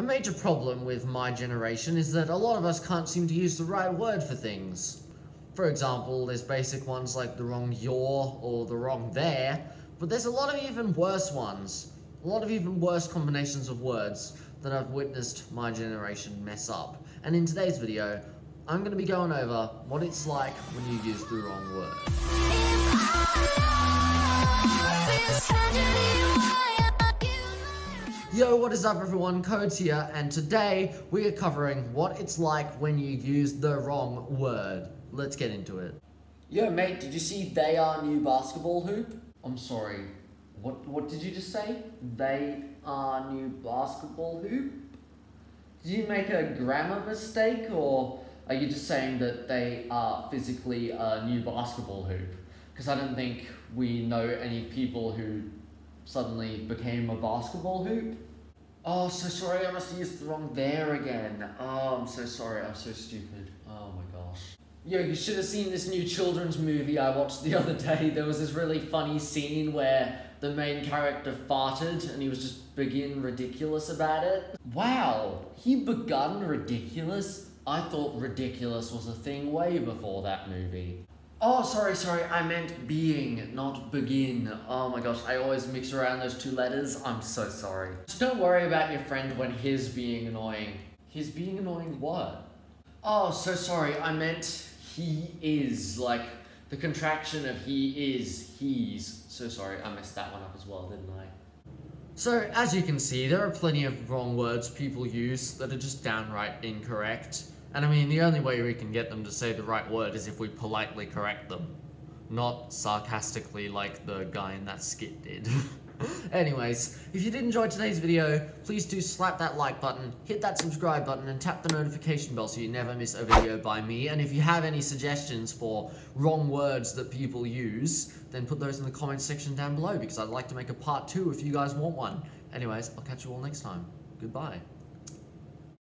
A major problem with my generation is that a lot of us can't seem to use the right word for things. For example, there's basic ones like the wrong your or the wrong there, but there's a lot of even worse ones. A lot of even worse combinations of words that I've witnessed my generation mess up. And in today's video, I'm going to be going over what it's like when you use the wrong word. Yo, what is up everyone, Codezz here, and today we are covering what it's like when you use the wrong word. Let's get into it. Yo mate, did you see they are new basketball hoop? I'm sorry, what, what did you just say? They are new basketball hoop? Did you make a grammar mistake, or are you just saying that they are physically a new basketball hoop? Because I don't think we know any people who suddenly became a basketball hoop. Oh, so sorry, I must have used the wrong there again. Oh, I'm so sorry, I'm so stupid. Oh my gosh. Yo, you should have seen this new children's movie I watched the other day. There was this really funny scene where the main character farted and he was just begin ridiculous about it. Wow, he begun ridiculous? I thought ridiculous was a thing way before that movie. Oh, sorry, sorry, I meant being, not begin. Oh my gosh, I always mix around those two letters. I'm so sorry. Just don't worry about your friend when his being annoying. His being annoying what? Oh, so sorry, I meant he is, like, the contraction of he is, he's. So sorry, I messed that one up as well, didn't I? So, as you can see, there are plenty of wrong words people use that are just downright incorrect. And I mean, the only way we can get them to say the right word is if we politely correct them. Not sarcastically like the guy in that skit did. Anyways, if you did enjoy today's video, please do slap that like button, hit that subscribe button, and tap the notification bell so you never miss a video by me. And if you have any suggestions for wrong words that people use, then put those in the comments section down below because I'd like to make a part two if you guys want one. Anyways, I'll catch you all next time. Goodbye.